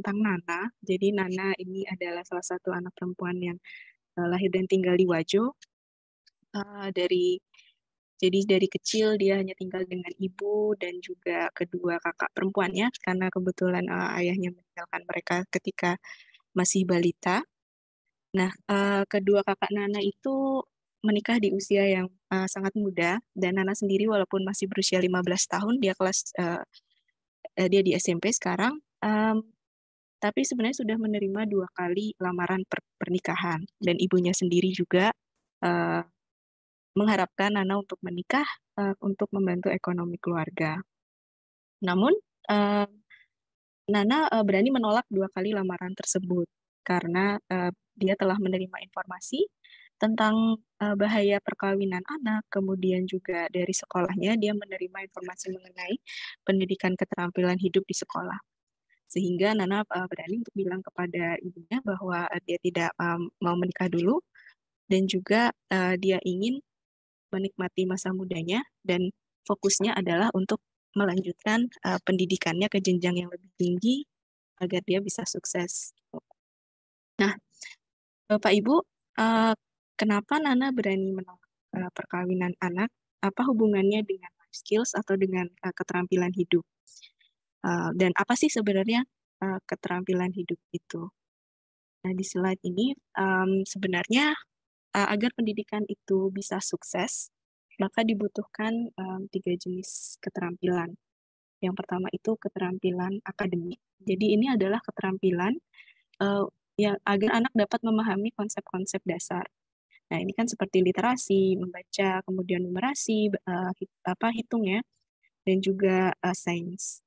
tentang Nana. Jadi Nana ini adalah salah satu anak perempuan yang uh, lahir dan tinggal di Wajo. Uh, dari jadi dari kecil dia hanya tinggal dengan ibu dan juga kedua kakak perempuannya karena kebetulan uh, ayahnya meninggalkan mereka ketika masih balita. Nah, uh, kedua kakak Nana itu menikah di usia yang uh, sangat muda dan Nana sendiri walaupun masih berusia 15 tahun dia kelas uh, dia di SMP sekarang um, tapi sebenarnya sudah menerima dua kali lamaran per pernikahan dan ibunya sendiri juga uh, mengharapkan Nana untuk menikah uh, untuk membantu ekonomi keluarga. Namun uh, Nana uh, berani menolak dua kali lamaran tersebut karena uh, dia telah menerima informasi tentang uh, bahaya perkawinan anak, kemudian juga dari sekolahnya dia menerima informasi mengenai pendidikan keterampilan hidup di sekolah. Sehingga Nana uh, berani untuk bilang kepada ibunya bahwa uh, dia tidak um, mau menikah dulu dan juga uh, dia ingin menikmati masa mudanya dan fokusnya adalah untuk melanjutkan uh, pendidikannya ke jenjang yang lebih tinggi agar dia bisa sukses. Nah, Bapak Ibu, uh, Kenapa Nana berani menolak uh, perkawinan anak? Apa hubungannya dengan life skills atau dengan uh, keterampilan hidup? Uh, dan apa sih sebenarnya uh, keterampilan hidup itu? Nah, di slide ini um, sebenarnya uh, agar pendidikan itu bisa sukses, maka dibutuhkan um, tiga jenis keterampilan. Yang pertama itu keterampilan akademik. Jadi ini adalah keterampilan uh, yang agar anak dapat memahami konsep-konsep dasar Nah, ini kan seperti literasi, membaca, kemudian numerasi, uh, hit, apa hitung ya, dan juga uh, sains.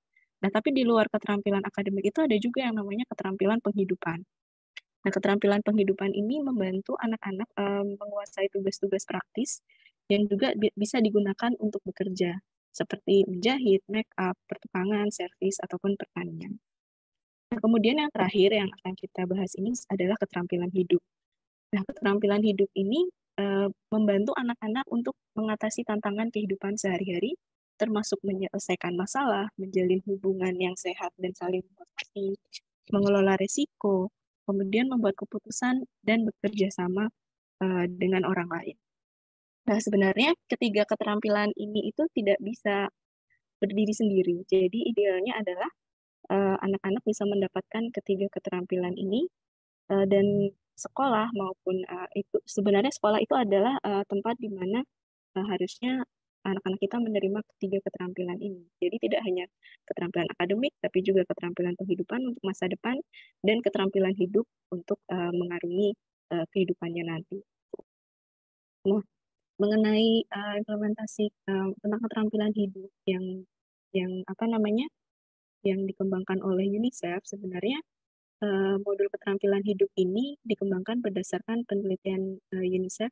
Nah, tapi di luar keterampilan akademik itu ada juga yang namanya keterampilan penghidupan. Nah, keterampilan penghidupan ini membantu anak-anak um, menguasai tugas-tugas praktis yang juga bi bisa digunakan untuk bekerja, seperti menjahit, make up, pertukangan, servis, ataupun pertanian. Nah, kemudian yang terakhir yang akan kita bahas ini adalah keterampilan hidup. Nah, keterampilan hidup ini membantu anak-anak untuk mengatasi tantangan kehidupan sehari-hari, termasuk menyelesaikan masalah, menjalin hubungan yang sehat dan saling menghormati, mengelola resiko, kemudian membuat keputusan dan bekerja sama uh, dengan orang lain. Nah, sebenarnya ketiga keterampilan ini itu tidak bisa berdiri sendiri. Jadi idealnya adalah anak-anak uh, bisa mendapatkan ketiga keterampilan ini uh, dan sekolah maupun uh, itu sebenarnya sekolah itu adalah uh, tempat di mana uh, harusnya anak-anak kita menerima ketiga keterampilan ini. Jadi tidak hanya keterampilan akademik, tapi juga keterampilan kehidupan untuk masa depan dan keterampilan hidup untuk uh, mengarungi uh, kehidupannya nanti. Nah, mengenai uh, implementasi uh, tentang keterampilan hidup yang yang apa namanya yang dikembangkan oleh UNICEF sebenarnya uh, modul keterampilan hidup ini dikembangkan berdasarkan penelitian uh, UNICEF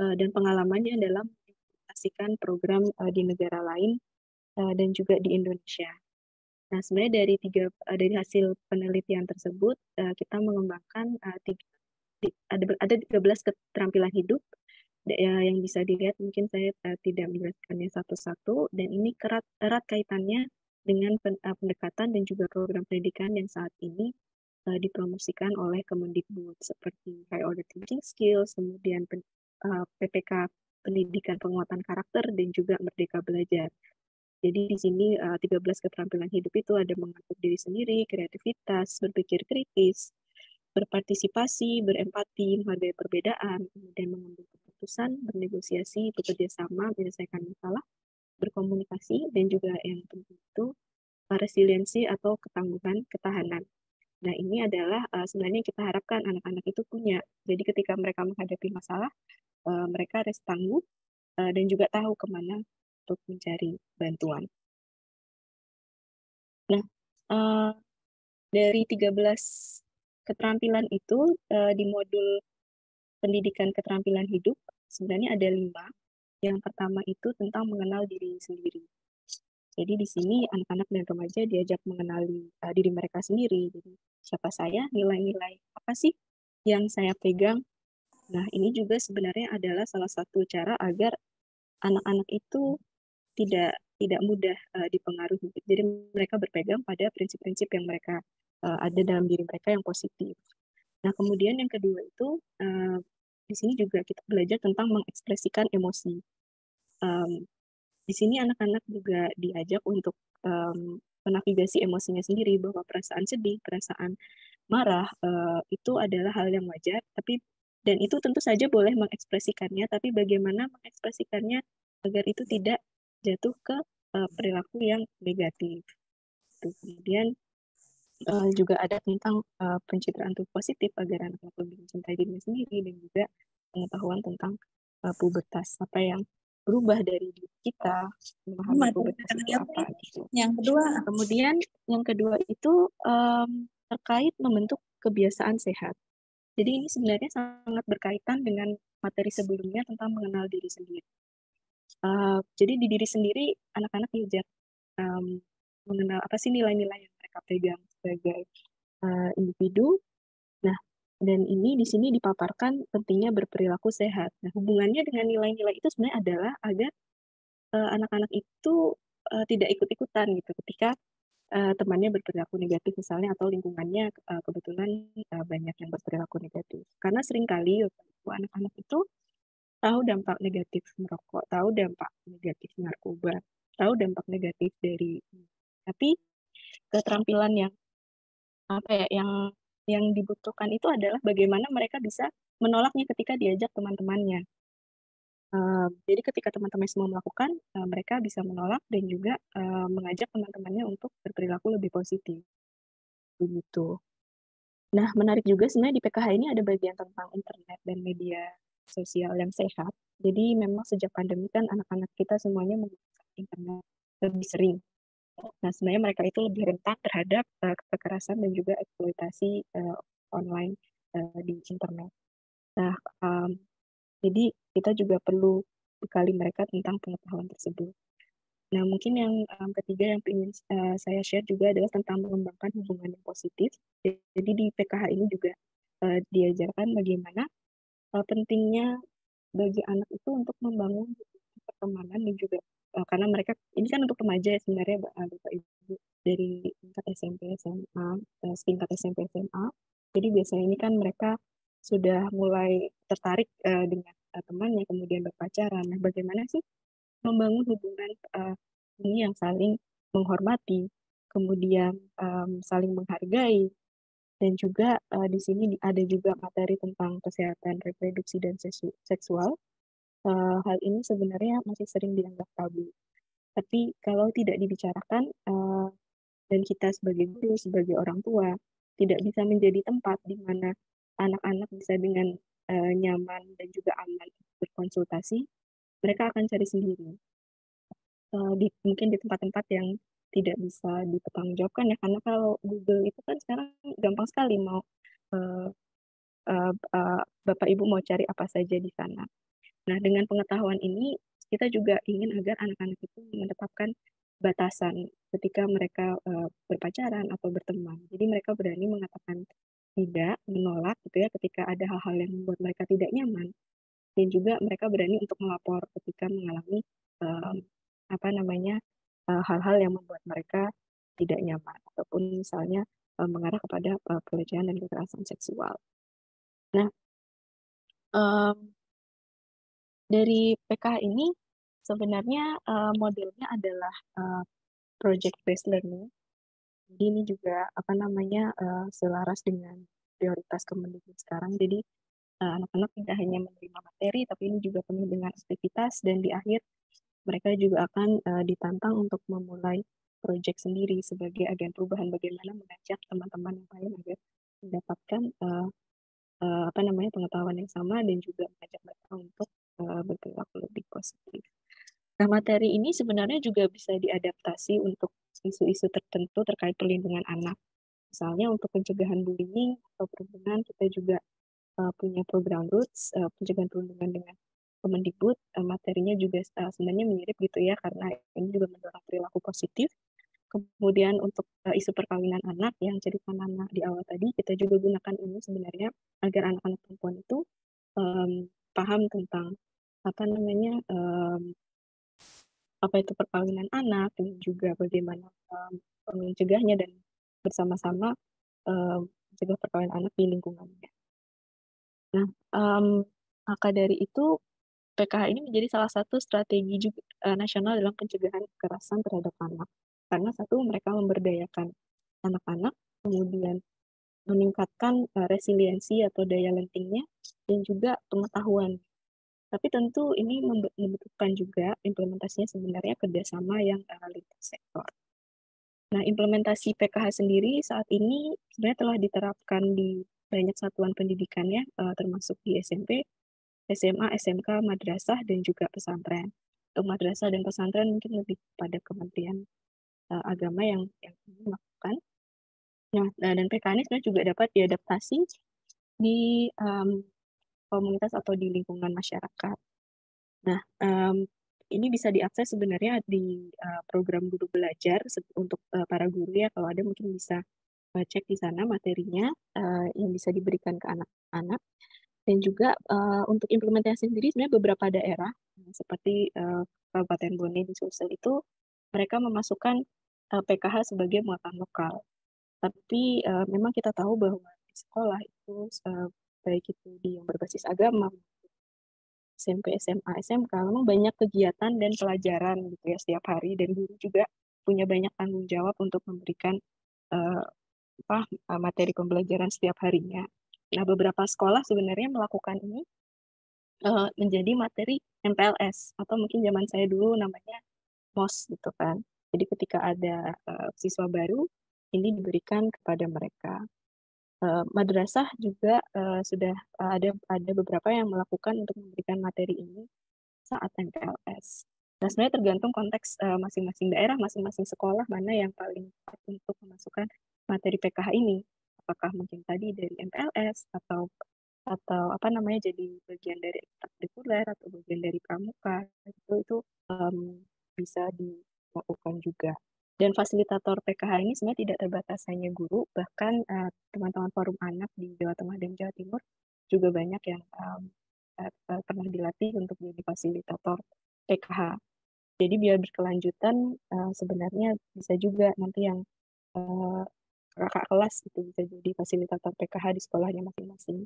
dan pengalamannya dalam mengimplementasikan program uh, di negara lain uh, dan juga di Indonesia. Nah, sebenarnya dari tiga uh, dari hasil penelitian tersebut uh, kita mengembangkan uh, tiga, ada ada 13 keterampilan hidup ya, yang bisa dilihat mungkin saya uh, tidak menjelaskannya satu-satu dan ini erat erat kaitannya dengan pendekatan dan juga program pendidikan yang saat ini uh, dipromosikan oleh Kemendikbud seperti high order thinking skills, kemudian pen, uh, PPK pendidikan penguatan karakter dan juga merdeka belajar. Jadi di sini uh, 13 keterampilan hidup itu ada mengatur diri sendiri, kreativitas, berpikir kritis, berpartisipasi, berempati, menghargai perbedaan, kemudian mengambil keputusan, bernegosiasi, bekerja sama, menyelesaikan masalah, berkomunikasi, dan juga yang penting itu resiliensi atau ketangguhan, ketahanan. Nah, ini adalah uh, sebenarnya kita harapkan anak-anak itu punya. Jadi ketika mereka menghadapi masalah, uh, mereka harus tangguh uh, dan juga tahu ke mana untuk mencari bantuan. Nah, uh, dari 13 keterampilan itu uh, di modul pendidikan keterampilan hidup sebenarnya ada lima. Yang pertama itu tentang mengenal diri sendiri. Jadi di sini anak-anak dan remaja diajak mengenali uh, diri mereka sendiri. Jadi siapa saya, nilai-nilai apa sih yang saya pegang. Nah, ini juga sebenarnya adalah salah satu cara agar anak-anak itu tidak tidak mudah uh, dipengaruhi. Jadi mereka berpegang pada prinsip-prinsip yang mereka uh, ada dalam diri mereka yang positif. Nah, kemudian yang kedua itu uh, di sini juga kita belajar tentang mengekspresikan emosi. Um, di sini anak-anak juga diajak untuk um, menavigasi emosinya sendiri bahwa perasaan sedih, perasaan marah uh, itu adalah hal yang wajar, tapi dan itu tentu saja boleh mengekspresikannya, tapi bagaimana mengekspresikannya agar itu tidak jatuh ke uh, perilaku yang negatif. Kemudian uh, juga ada tentang uh, pencitraan tubuh positif agar anak-anak lebih mencintai dirinya sendiri dan juga pengetahuan tentang uh, pubertas apa yang berubah dari diri kita memahami pubertas itu apa gitu. Yang kedua, kemudian yang kedua itu um, terkait membentuk kebiasaan sehat. Jadi ini sebenarnya sangat berkaitan dengan materi sebelumnya tentang mengenal diri sendiri. Uh, jadi di diri sendiri anak-anak diajar um, mengenal apa sih nilai-nilai yang mereka pegang sebagai uh, individu. Nah, dan ini di sini dipaparkan pentingnya berperilaku sehat. Nah, hubungannya dengan nilai-nilai itu sebenarnya adalah agar uh, anak-anak itu uh, tidak ikut-ikutan gitu ketika uh, temannya berperilaku negatif misalnya atau lingkungannya uh, kebetulan uh, banyak yang berperilaku negatif. Karena sering kali anak-anak itu tahu dampak negatif merokok, tahu dampak negatif narkoba, tahu dampak negatif dari tapi keterampilan yang apa ya yang yang dibutuhkan itu adalah bagaimana mereka bisa menolaknya ketika diajak teman-temannya. Uh, jadi ketika teman-teman semua melakukan, uh, mereka bisa menolak dan juga uh, mengajak teman-temannya untuk berperilaku lebih positif. Begitu. Nah, menarik juga sebenarnya di PKH ini ada bagian tentang internet dan media sosial yang sehat. Jadi memang sejak pandemi kan anak-anak kita semuanya menggunakan internet lebih sering. Nah, sebenarnya mereka itu lebih rentan terhadap uh, kekerasan dan juga eksploitasi uh, online uh, di internet. Nah, um, jadi kita juga perlu bekali mereka tentang pengetahuan tersebut. Nah, mungkin yang um, ketiga yang ingin uh, saya share juga adalah tentang mengembangkan hubungan yang positif. Jadi di PKH ini juga uh, diajarkan bagaimana uh, pentingnya bagi anak itu untuk membangun pertemanan dan juga uh, karena mereka ini kan untuk remaja ya sebenarnya bapak ibu dari tingkat SMP SMA uh, tingkat SMP SMA. Jadi biasanya ini kan mereka sudah mulai tertarik uh, dengan uh, temannya, kemudian berpacaran. Nah, bagaimana sih membangun hubungan uh, ini yang saling menghormati, kemudian um, saling menghargai, dan juga uh, di sini ada juga materi tentang kesehatan reproduksi dan seksual. Uh, hal ini sebenarnya masih sering dianggap tabu. Tapi kalau tidak dibicarakan uh, dan kita sebagai guru, sebagai orang tua, tidak bisa menjadi tempat di mana anak-anak bisa dengan uh, nyaman dan juga aman berkonsultasi, mereka akan cari sendiri. Uh, di, mungkin di tempat-tempat yang tidak bisa dipertanggungjawabkan ya karena kalau Google itu kan sekarang gampang sekali mau uh, uh, uh, Bapak Ibu mau cari apa saja di sana. Nah, dengan pengetahuan ini kita juga ingin agar anak-anak itu menetapkan batasan ketika mereka uh, berpacaran atau berteman. Jadi mereka berani mengatakan tidak menolak gitu ya ketika ada hal-hal yang membuat mereka tidak nyaman. Dan juga mereka berani untuk melapor ketika mengalami um, apa namanya hal hal-hal yang membuat mereka tidak nyaman. Ataupun misalnya um, mengarah kepada uh, pelecehan dan kekerasan seksual. Nah, um, dari PK ini sebenarnya uh, modelnya adalah uh, project based learning jadi ini juga apa namanya uh, selaras dengan prioritas Kemendikbud sekarang. Jadi uh, anak-anak tidak hanya menerima materi, tapi ini juga penuh dengan aktivitas dan di akhir mereka juga akan uh, ditantang untuk memulai proyek sendiri sebagai agen perubahan bagaimana mengajak teman-teman yang lain agar mendapatkan uh, uh, apa namanya pengetahuan yang sama dan juga mengajak mereka untuk uh, berperilaku lebih positif. Nah, materi ini sebenarnya juga bisa diadaptasi untuk isu-isu tertentu terkait perlindungan anak. Misalnya untuk pencegahan bullying atau perhubungan, kita juga uh, punya program Roots, uh, pencegahan perundungan dengan Kemendikbud, uh, materinya juga uh, sebenarnya mirip gitu ya, karena ini juga mendorong perilaku positif. Kemudian untuk uh, isu perkawinan anak yang cerita Nana di awal tadi, kita juga gunakan ini sebenarnya agar anak-anak perempuan itu um, paham tentang apa namanya um, apa itu perkawinan anak dan juga bagaimana um, mencegahnya dan bersama-sama uh, mencegah perkawinan anak di lingkungannya. Nah, um, maka dari itu PKH ini menjadi salah satu strategi juga, uh, nasional dalam pencegahan kekerasan terhadap anak. Karena satu mereka memberdayakan anak-anak, kemudian meningkatkan uh, resiliensi atau daya lentingnya dan juga pengetahuan. Tapi tentu ini membutuhkan juga implementasinya sebenarnya kerjasama yang lintas sektor. Nah, implementasi PKH sendiri saat ini sebenarnya telah diterapkan di banyak satuan pendidikannya, uh, termasuk di SMP, SMA, SMK, madrasah, dan juga pesantren. Untuk madrasah dan pesantren mungkin lebih pada Kementerian uh, Agama yang yang melakukan. Nah, dan PKH ini sebenarnya juga dapat diadaptasi di um, komunitas atau di lingkungan masyarakat. Nah, um, ini bisa diakses sebenarnya di uh, program guru belajar untuk uh, para guru ya. Kalau ada mungkin bisa uh, cek di sana materinya uh, yang bisa diberikan ke anak-anak. Dan juga uh, untuk implementasi sendiri sebenarnya beberapa daerah seperti uh, Kabupaten Bone di Sulsel itu mereka memasukkan uh, PKH sebagai muatan lokal. Tapi uh, memang kita tahu bahwa di sekolah itu uh, baik itu di yang berbasis agama SMP, SMA, SMK, memang banyak kegiatan dan pelajaran gitu ya setiap hari dan guru juga punya banyak tanggung jawab untuk memberikan uh, apa materi pembelajaran setiap harinya. Nah, beberapa sekolah sebenarnya melakukan ini uh, menjadi materi MPLS atau mungkin zaman saya dulu namanya MOS gitu kan. Jadi ketika ada uh, siswa baru ini diberikan kepada mereka uh, madrasah juga uh, sudah uh, ada ada beberapa yang melakukan untuk memberikan materi ini saat MPLS. Nah, sebenarnya tergantung konteks masing-masing uh, daerah, masing-masing sekolah mana yang paling tepat untuk memasukkan materi PKH ini. Apakah mungkin tadi dari MPLS atau atau apa namanya jadi bagian dari ekstrakurikuler atau bagian dari pramuka itu itu um, bisa dilakukan juga. Dan fasilitator PKH ini sebenarnya tidak terbatas hanya guru, bahkan eh, teman-teman forum anak di Jawa Tengah dan Jawa Timur juga banyak yang um, uh, pernah dilatih untuk jadi fasilitator PKH. Jadi biar berkelanjutan uh, sebenarnya bisa juga nanti yang uh, kakak kelas itu bisa jadi fasilitator PKH di sekolahnya masing-masing.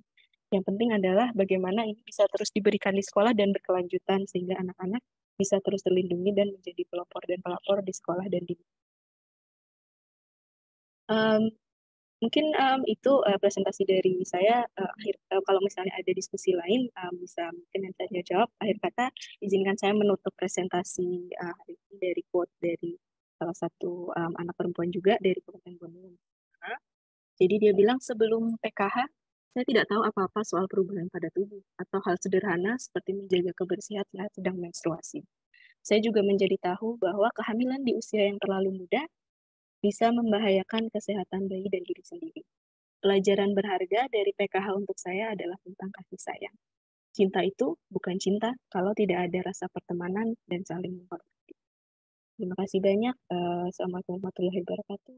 Yang penting adalah bagaimana ini bisa terus diberikan di sekolah dan berkelanjutan sehingga anak-anak bisa terus terlindungi dan menjadi pelopor dan pelapor di sekolah dan di Um, mungkin, um, itu, uh, presentasi dari saya, uh, akhir uh, kalau misalnya ada diskusi lain, um, bisa mungkin yang saya jawab. Akhir kata, izinkan saya menutup presentasi, uh, hari ini dari quote dari salah satu, um, anak perempuan juga dari Kabupaten Bandung. Jadi dia bilang, "Sebelum PKH, saya tidak tahu apa-apa soal perubahan pada tubuh atau hal sederhana seperti menjaga kebersihan saat sedang menstruasi. Saya juga menjadi tahu bahwa kehamilan di usia yang terlalu muda bisa membahayakan kesehatan bayi dan diri sendiri. Pelajaran berharga dari PKH untuk saya adalah tentang kasih sayang. Cinta itu bukan cinta kalau tidak ada rasa pertemanan dan saling menghormati. Terima kasih banyak. Uh, Assalamualaikum warahmatullahi wabarakatuh.